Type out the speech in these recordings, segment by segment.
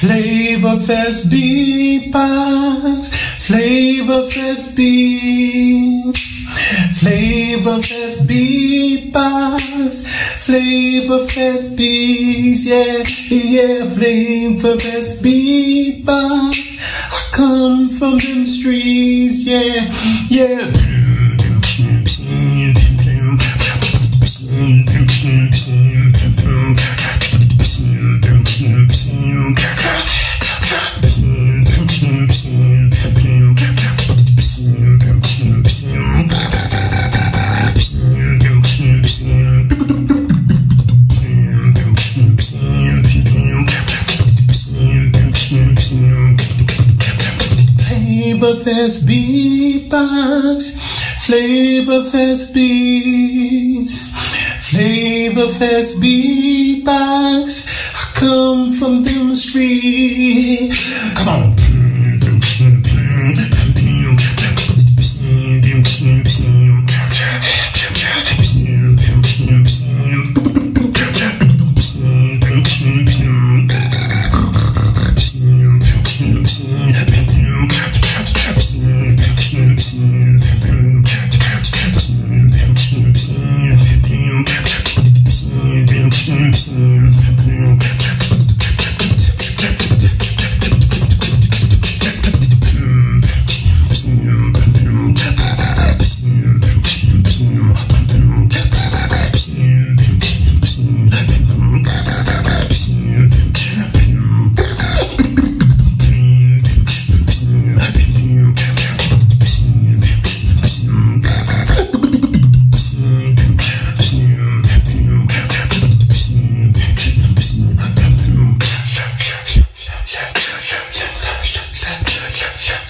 Flavor Fest beatbox, Flavor Fest beats, Flavor Fest beatbox, Flavor Fest beats, yeah, yeah, Flavor Fest beatbox. I come from them streets, yeah, yeah. Flavor Fest beatbox, Flavor Fest beats, Flavor Fest beatbox. I come from them streets. Come on. Flavor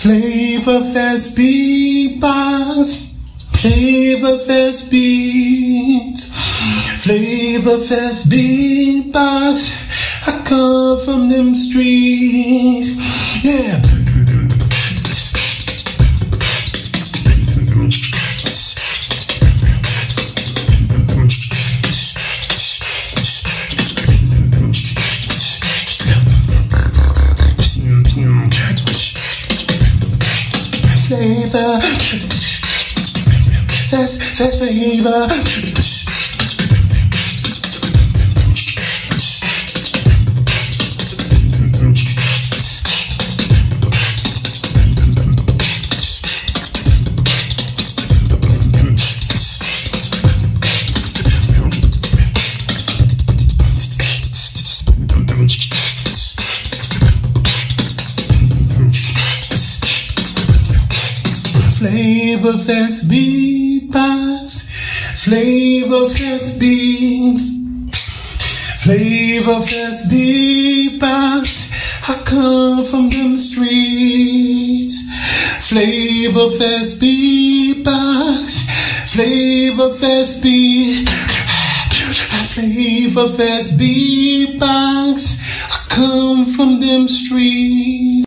Fest beatbox, Flavor Fest beats, Flavor Fest beatbox. I come from them streets, yeah. Flavor, fest, fest flavor. Flavor Fest beatbox, Flavor Fest beats, Flavor Fest beatbox. I come from them streets. Flavor Fest beatbox, Flavor Fest beat, Flavor Fest beatbox. I come from them streets.